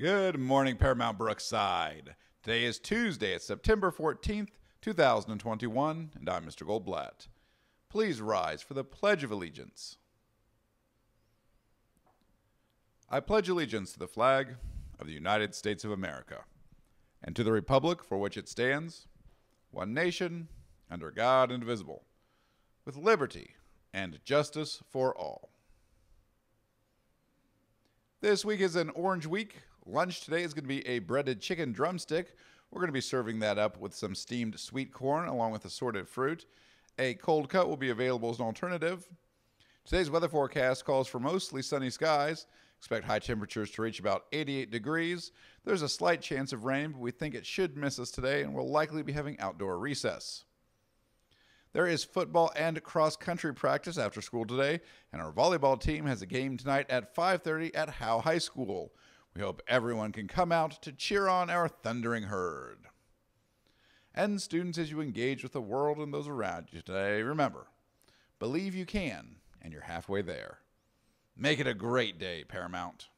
Good morning, Paramount Brookside. Today is Tuesday, it's September 14th, 2021, and I'm Mr. Goldblatt. Please rise for the Pledge of Allegiance. I pledge allegiance to the flag of the United States of America and to the Republic for which it stands, one nation, under God, indivisible, with liberty and justice for all. This week is an orange week. Lunch today is going to be a breaded chicken drumstick. We're going to be serving that up with some steamed sweet corn along with assorted fruit. A cold cut will be available as an alternative. Today's weather forecast calls for mostly sunny skies. Expect high temperatures to reach about 88 degrees. There's a slight chance of rain, but we think it should miss us today and we'll likely be having outdoor recess. There is football and cross country practice after school today, and our volleyball team has a game tonight at 5:30 at Howe High School. We hope everyone can come out to cheer on our thundering herd. And students, as you engage with the world and those around you today, remember, believe you can, and you're halfway there. Make it a great day, Paramount.